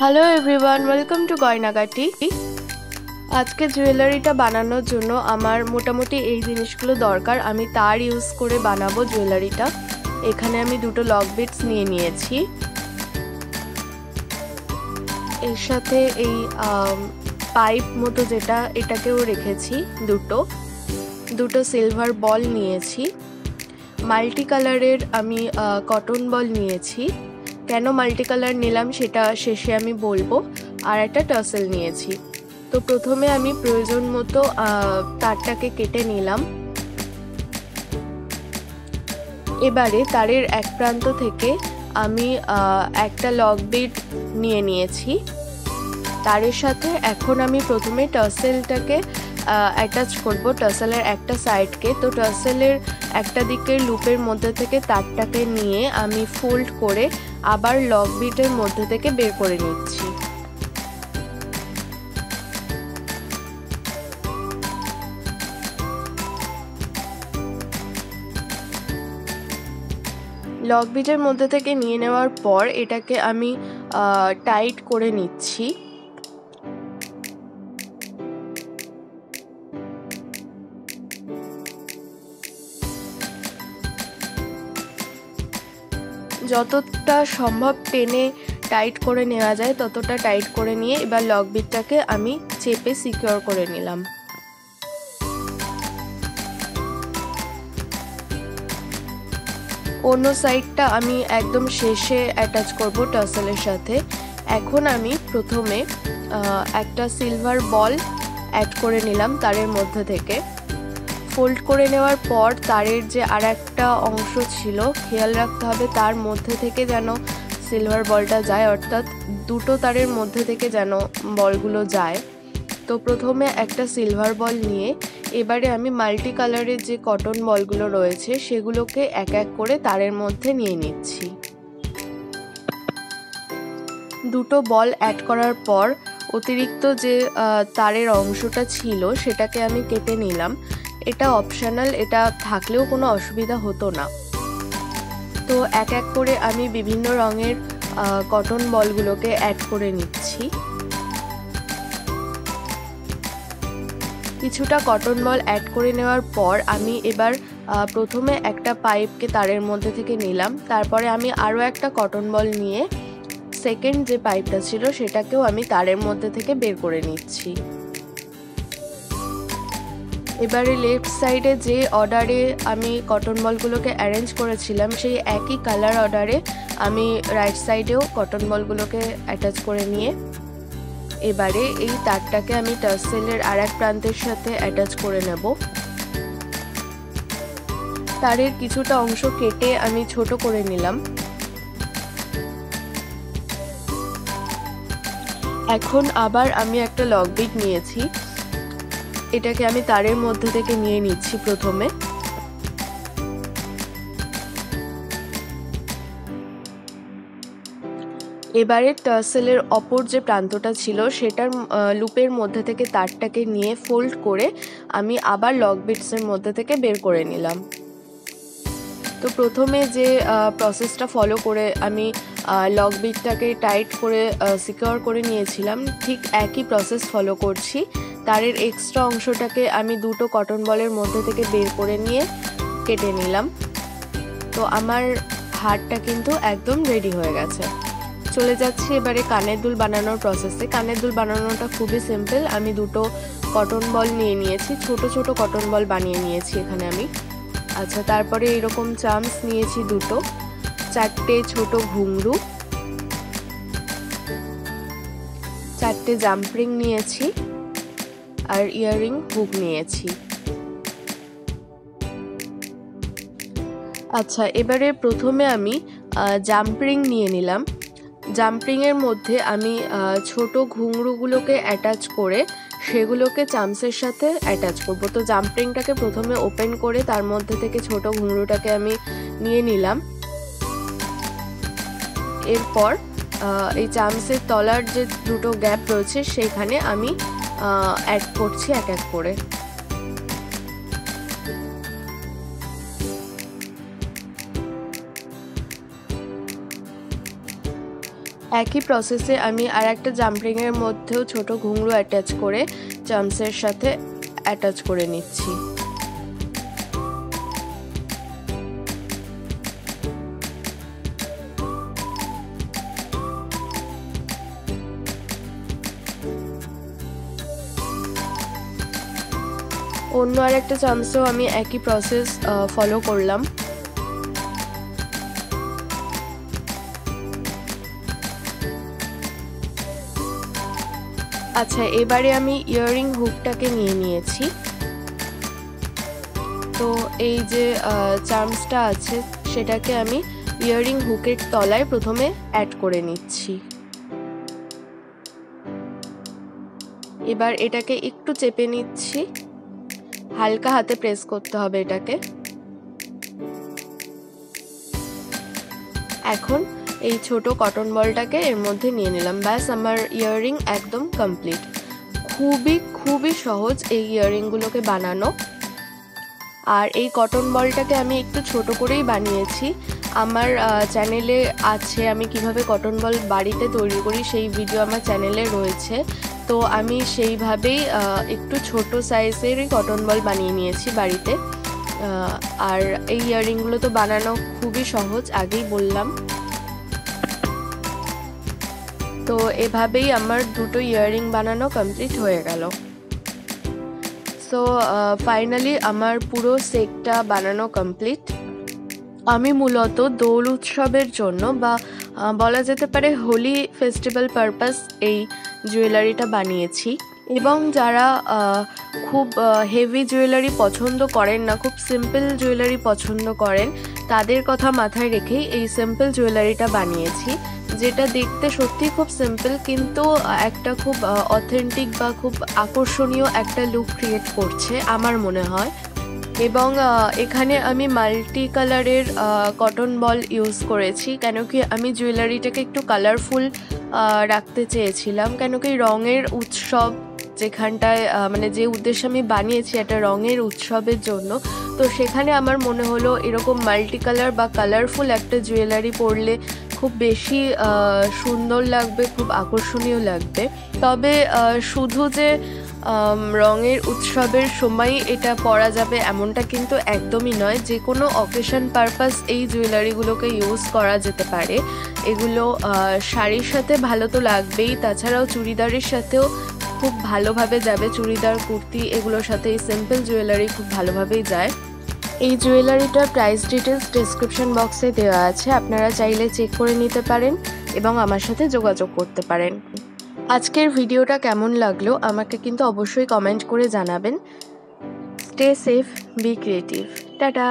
Hello everyone welcome to Goynagati আজকে জুয়েলারিটা বানানোর জন্য আমার মোটামুটি এই জিনিসগুলো দরকার। আমি তার ইউজ করে বানাবো জুয়েলারিটা এখানে আমি দুটো লক বিটস নিয়ে নিয়েছি। এর সাথে এই পাইপ মতো যেটা, এটাকেও রেখেছি দুটো। দুটো সিলভার বল নিয়েছি। মাল্টি কালারের আমি কটন বল নিয়েছি। কেন মাল্টি কালার নিলাম সেটা শেষে আমি বলব। আর একটা টাসেল নিয়েছি। তো প্রথমে আমি প্রয়োজন মতো তারটাকে কেটে নিলাম। এবারে তারের এক প্রান্ত থেকে আমি একটা লক বিট নিয়ে নিয়েছি। তারের সাথে এখন আমি প্রথমে টাসেলটাকে অ্যাটাচ করব। টাসেলের একটা সাইডকে তো টাসেলের একটা দিকের লুপের মধ্যে থেকে তারটাকে নিয়ে আমি ফোল্ড করে আবার লক বিটের মধ্যে থেকে বের করে নিচ্ছি। লক বিটের মধ্যে থেকে নিয়ে নেওয়ার পর এটাকে আমি টাইট করে নিচ্ছি। যতটা সম্ভব টেনে টাইট করে নেওয়া যায়, ততটা টাইট করে নিয়ে এবার লক বিটটাকে আমি চেপে সিকিওর করে নিলাম। অন্য সাইডটা আমি একদম শেষে অ্যাটাচ করব টাসেলের সাথে। এখন আমি প্রথমে একটা সিলভার বল অ্যাড করে নিলাম তারের মধ্যে থেকে। ফোল্ড করে নেওয়ার পর তারের যে আর একটা অংশ ছিল, খেয়াল রাখতে হবে তার মধ্যে থেকে যেন সিলভার বলটা যায়, অর্থাৎ দুটো তারের মধ্যে থেকে যেন বলগুলো যায়। তো প্রথমে একটা সিলভার বল নিয়ে এবারে আমি মাল্টি কালারের যে কটন বলগুলো রয়েছে, সেগুলোকে এক এক করে তারের মধ্যে নিয়ে নিচ্ছি। দুটো বল অ্যাড করার পর অতিরিক্ত যে তারের অংশটা ছিল, সেটাকে আমি কেটে নিলাম। এটা অপশনাল এটা থাকলেও কোনো অসুবিধা হতো না। তো এক এক করে আমি বিভিন্ন রঙের কটন বলগুলোকে অ্যাড করে নিচ্ছি। কিছুটা কটন বল অ্যাড করে নেওয়ার পর আমি এবার প্রথমে একটা পাইপকে তারের মধ্যে থেকে নিলাম। তারপরে আমি আরও একটা কটন বল নিয়ে সেকেন্ড যে পাইপটা ছিল, সেটাকেও আমি তারের মধ্যে থেকে বের করে নিচ্ছি। এবারে লেফট সাইডে যে অর্ডারে আমি কটন বলগুলোকে অ্যারেঞ্জ করেছিলাম, সেই একই কালার অর্ডারে আমি রাইট সাইডেও কটন বলগুলোকে অ্যাটাচ করে নিয়ে এবারে এই তারটাকে আমি টার্সেলের আর এক প্রান্তের সাথে অ্যাটাচ করে নেব। তারের কিছুটা অংশ কেটে আমি ছোট করে নিলাম। এখন আবার আমি একটা লক বিট নিয়েছি। এটাকে আমি তারের মধ্যে থেকে নিয়ে নিচ্ছি প্রথমে। এবারে টার্সেলের অপর যে প্রান্তটা ছিল, সেটার লুপের মধ্যে থেকে তারটাকে নিয়ে ফোল্ড করে আমি আবার লক বিটসের মধ্যে থেকে বের করে নিলাম। তো প্রথমে যে প্রসেসটা ফলো করে আমি লক বিটটাকে টাইট করে সিকিওর করে নিয়েছিলাম, ঠিক একই প্রসেস ফলো করছি। তারের এক্সট্রা অংশটাকে আমি দুটো কটন বলের মধ্যে থেকে বের করে নিয়ে কেটে নিলাম। তো আমার হারটা কিন্তু একদম রেডি হয়ে গেছে। চলে যাচ্ছি এবারে কানের দুল বানানোর প্রসেসে কানের দুল বানানোটা খুবই সিম্পল আমি দুটো কটন বল নিয়ে নিয়েছি। ছোট ছোট কটন বল বানিয়ে নিয়েছি এখানে আমি। আচ্ছা তারপরে এরকম চামস নিয়েছি দুটো। চারটে ছোট ঘুংরু। চারটে জাম্পরিং নিয়েছি। আর ইয়াররিং হুক নিয়েছি। আচ্ছা এবারে প্রথমে আমি জাম্পরিং নিয়ে নিলাম। জাম্পরিংয়ের মধ্যে আমি ছোট ঘুংরুগুলোকে অ্যাটাচ করে সেগুলোকে চামসের সাথে অ্যাটাচ করব। তো জাম্পরিংটাকে প্রথমে ওপেন করে তার মধ্যে থেকে ছোট ঘুংরুটাকে আমি নিয়ে নিলাম। এরপর এই চামসের তলার যে দুটো গ্যাপ রয়েছে সেখানে আমি অ্যাড করছি এক এক করে। একই প্রসেসে আমি আর একটা জাম্পরিংয়ের মধ্যেও ছোট ঘুঙরু অ্যাটাচ করে চামসের সাথে অ্যাটাচ করে নিচ্ছি। অন্য আর একটা চামচেও আমি একই প্রসেস ফলো করলাম। আচ্ছা এবারে আমি ইয়াররিং হুকটাকে নিয়ে নিয়েছি। তো এই যে চার্মসটা আছে, সেটাকে আমি ইয়াররিং হুকের তলায় প্রথমে অ্যাড করে নিচ্ছি। এবার এটাকে একটু চেপে নিচ্ছি। হালকা হাতে প্রেস করতে হবে এটাকে। এখন এই ছোট কটন বলটাকে এর মধ্যে নিয়ে নিলাম। ব্যাস, আমার ইয়াররিং একদম কমপ্লিট খুবই খুবই সহজ এই ইয়াররিংগুলোকে বানানো। আর এই কটন বলটাকে আমি একটু ছোট করেই বানিয়েছি। আমার চ্যানেলে আছে, আমি কীভাবে কটন বল বাড়িতে তৈরি করি, সেই ভিডিও আমার চ্যানেলে রয়েছে। তো আমি সেইভাবেই একটু ছোট সাইজেরই কটন বল বানিয়ে নিয়েছি বাড়িতে। আর এই ইয়াররিংগুলো তো বানানো খুবই সহজ, আগেই বললাম। তো এভাবেই আমার দুটো ইয়াররিং বানানো কমপ্লিট হয়ে গেল। সো ফাইনালি আমার পুরো সেটটা বানানো কমপ্লিট আমি মূলত দোল উৎসবের জন্য বা বলা যেতে পারে হোলি ফেস্টিভ্যাল পারপাস এই জুয়েলারিটা বানিয়েছি। এবং যারা খুব হেভি জুয়েলারি পছন্দ করেন না, খুব সিম্পল জুয়েলারি পছন্দ করেন, তাদের কথা মাথায় রেখেই এই সিম্পল জুয়েলারিটা বানিয়েছি। যেটা দেখতে সত্যি খুব সিম্পল, কিন্তু একটা খুব অথেন্টিক বা খুব আকর্ষণীয় একটা লুক ক্রিয়েট করছে, আমার মনে হয়। এবং এখানে আমি মাল্টি কালারের কটন বল ইউজ করেছি। কেন কি আমি জুয়েলারিটাকে একটু কালারফুল রাখতে চেয়েছিলাম। কেন কি রঙের উৎসব যেখানটায় মানে যে উদ্দেশ্যে আমি বানিয়েছি একটা রঙের উৎসবের জন্য, তো সেখানে আমার মনে হলো এরকম মাল্টি কালার বা কালারফুল একটা জুয়েলারি পরলে খুব বেশি সুন্দর লাগবে, খুব আকর্ষণীয় লাগবে। তবে শুধু যে রঙের উৎসবের সময় এটা পরা যাবে এমনটা কিন্তু একদমই নয়। যে কোনো অকেশন পারপাস এই জুয়েলারিগুলোকে ইউজ করা যেতে পারে। এগুলো শাড়ির সাথে ভালো তো লাগবেই। তাছাড়াও চুড়িদারের সাথেও খুব ভালোভাবে যাবে। চুড়িদার, কুর্তি এগুলোর সাথে এই সিম্পল জুয়েলারি খুব ভালোভাবেই যায়। এই জুয়েলারিটার প্রাইস ডিটেলস ডিসক্রিপশন বক্সে দেওয়া আছে। আপনারা চাইলে চেক করে নিতে পারেন এবং আমার সাথে যোগাযোগ করতে পারেন। আজকের ভিডিওটা কেমন লাগল আমাকে কিন্তু অবশ্যই কমেন্ট করে জানাবেন। Stay safe be creative tata.